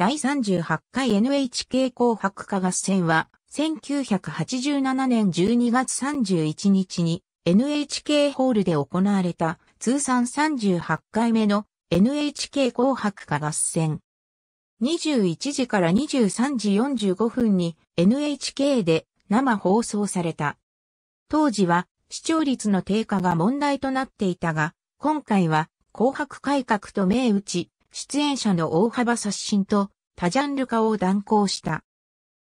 第38回 NHK 紅白歌合戦は、1987年12月31日に NHK ホールで行われた通算38回目の NHK 紅白歌合戦。21時から23時45分に NHK で生放送された。当時は視聴率の低下が問題となっていたが、今回は紅白改革と銘打ち、出演者の大幅刷新と多ジャンル化を断行した。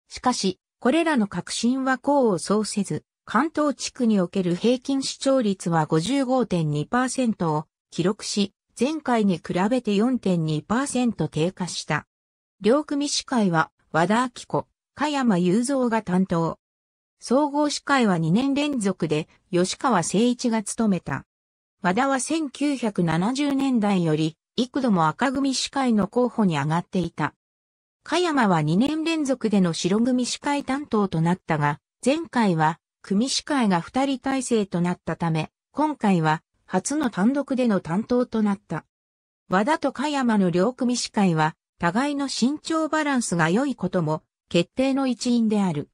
しかし、これらの革新は功を奏せず、関東地区における平均視聴率は55.2%を記録し、前回に比べて4.2%低下した。両組司会は和田明子、加山雄三が担当。総合司会は2年連続で吉川誠一が務めた。和田は1970年代より幾度も赤組司会の候補に上がっていた。加山は2年連続での白組司会担当となったが、前回は組司会が2人体制となったため、今回は初の単独での担当となった。和田と加山の両組司会は、互いの身長バランスが良いことも、決定の一因である。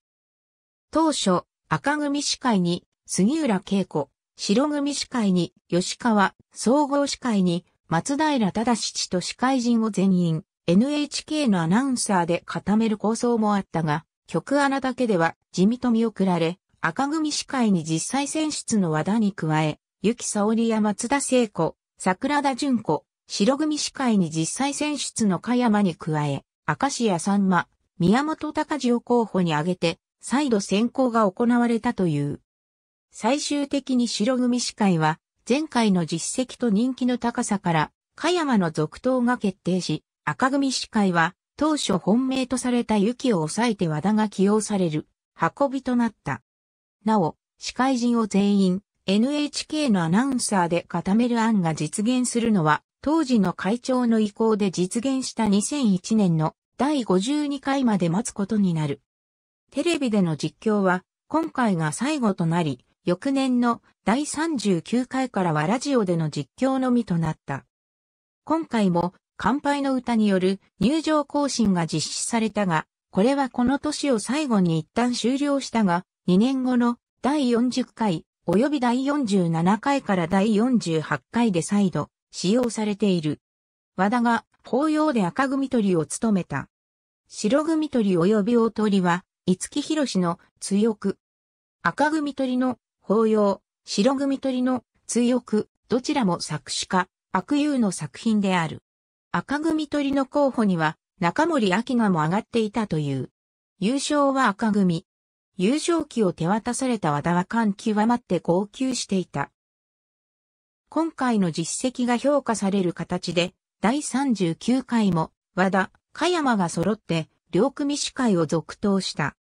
当初、赤組司会に杉浦恵子、白組司会に吉川、総合司会に松平忠父と司会陣を全員、NHK のアナウンサーで固める構想もあったが、曲穴だけでは地味と見送られ、赤組司会に実際選出の和田に加え、ゆきさおりや松田聖子、桜田淳子、白組司会に実際選出の加山に加え、明石家さんま、宮本隆二を候補に挙げて、再度選考が行われたという。最終的に白組司会は、前回の実績と人気の高さから、加山の続投が決定し、赤組司会は、当初本命とされた雪を抑えて和田が起用される、運びとなった。なお、司会陣を全員、NHK のアナウンサーで固める案が実現するのは、当時の会長の意向で実現した2001年の第52回まで待つことになる。テレビでの実況は、今回が最後となり、翌年の第39回からはラジオでの実況のみとなった。今回も乾杯の歌による入場行進が実施されたが、これはこの年を最後に一旦終了したが、2年後の第40回及び第47回から第48回で再度使用されている。和田が法要で赤組取りを務めた。白組取り及び大取りは、五木博士の強く。赤組取りの法要、白組取りの追憶、どちらも作詞家、悪友の作品である。赤組取りの候補には、中森明菜も上がっていたという。優勝は赤組。優勝旗を手渡された和田は感極まって号泣していた。今回の実績が評価される形で、第39回も和田、加山が揃って両組司会を続投した。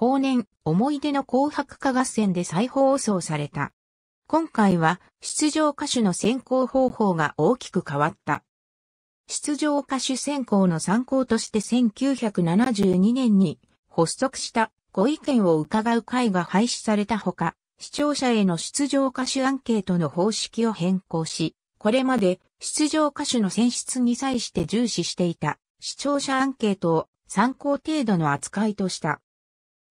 後年、思い出の紅白歌合戦で再放送された。今回は出場歌手の選考方法が大きく変わった。出場歌手選考の参考として1972年に発足したご意見を伺う会が廃止されたほか、視聴者への出場歌手アンケートの方式を変更し、これまで出場歌手の選出に際して重視していた視聴者アンケートを参考程度の扱いとした。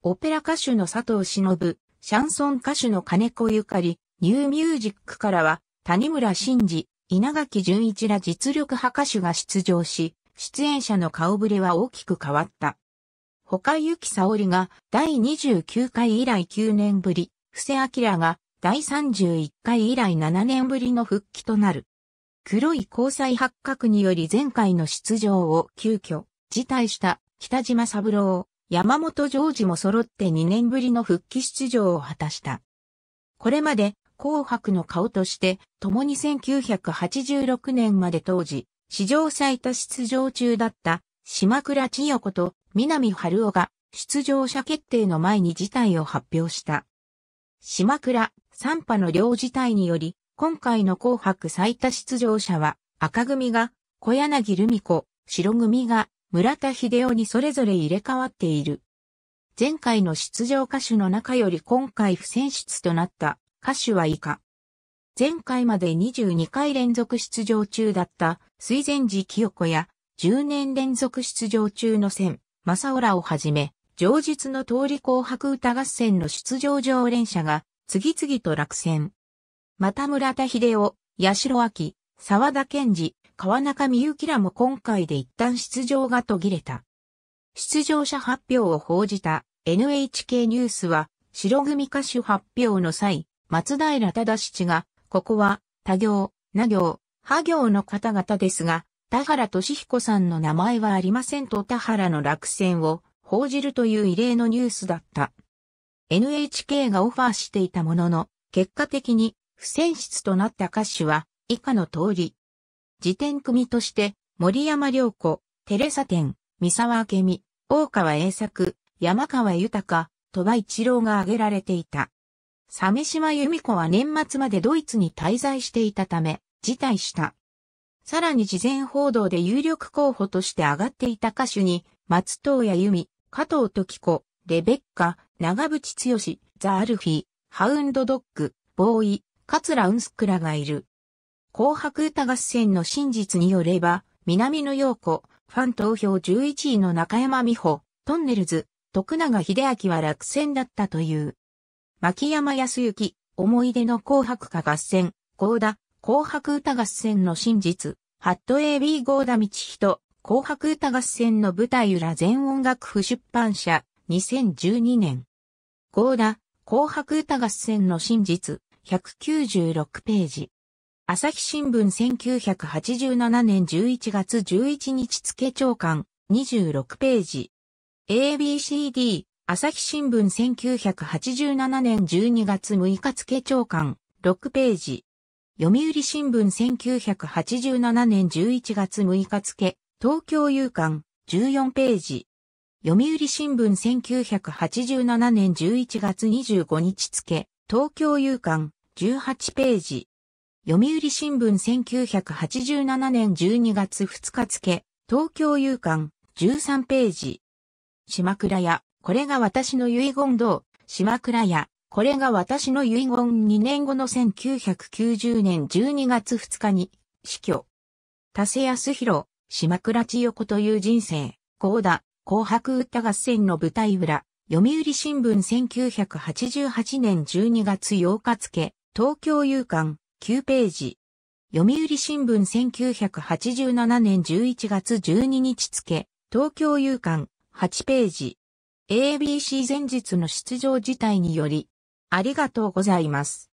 オペラ歌手の佐藤忍、シャンソン歌手の金子ゆかり、ニューミュージックからは、谷村新司、稲垣淳一ら実力派歌手が出場し、出演者の顔ぶれは大きく変わった。他ゆきさおりが第29回以来9年ぶり、布施明が第31回以来7年ぶりの復帰となる。黒い交際発覚により前回の出場を急遽辞退した北島三郎、山本ジョージも揃って2年ぶりの復帰出場を果たした。これまで紅白の顔として、共に1986年まで当時、史上最多出場中だった島倉千代子と南春夫が出場者決定の前に事態を発表した。島倉、三波の両事態により、今回の紅白最多出場者は赤組が小柳ルミ子、白組が村田秀夫にそれぞれ入れ替わっている。前回の出場歌手の中より今回不選出となった歌手は以下。前回まで22回連続出場中だった水前寺清子や10年連続出場中の戦、正浦をはじめ、上日の通り紅白歌合戦の出場常連者が次々と落選。また村田秀夫、八代明、沢田健二、川中美幸らも今回で一旦出場が途切れた。出場者発表を報じた NHK ニュースは、白組歌手発表の際、松平忠七が、ここは、他行、な行、派行の方々ですが、田原俊彦さんの名前はありませんと田原の落選を報じるという異例のニュースだった。NHK がオファーしていたものの、結果的に不選出となった歌手は以下の通り。辞典組として、森山良子、テレサ店、三沢明美、大川栄作、山川豊、鳥羽一郎が挙げられていた。鮫島由美子は年末までドイツに滞在していたため、辞退した。さらに事前報道で有力候補として上がっていた歌手に、松任谷由実、加藤時子、レベッカ、長渕剛、ザ・アルフィー、ハウンドドッグ、ボーイ、桂ウンスクラがいる。紅白歌合戦の真実によれば、南野陽子、ファン投票11位の中山美穂、トンネルズ、徳永秀明は落選だったという。牧山康之、思い出の紅白歌合戦、高田、紅白歌合戦の真実、ハット AB ゴーダ道人、紅白歌合戦の舞台裏全音楽譜出版社、2012年。ゴーダ、紅白歌合戦の真実、196ページ。朝日新聞1987年11月11日付長官、26ページ。ABCD、朝日新聞1987年12月6日付長官、6ページ。読売新聞1987年11月6日付、東京夕刊、14ページ。読売新聞1987年11月25日付、東京夕刊、18ページ。読売新聞1987年12月2日付、東京夕刊、13ページ。島倉屋、これが私の遺言堂、島倉屋、これが私の遺言。2年後の1990年12月2日に死去。田瀬康弘、島倉千代子という人生、高田、紅白歌合戦の舞台裏、読売新聞1988年12月8日付、東京夕刊。9ページ。読売新聞1987年11月12日付、東京夕刊8ページ。ABC 前日の出場事態により、ありがとうございます。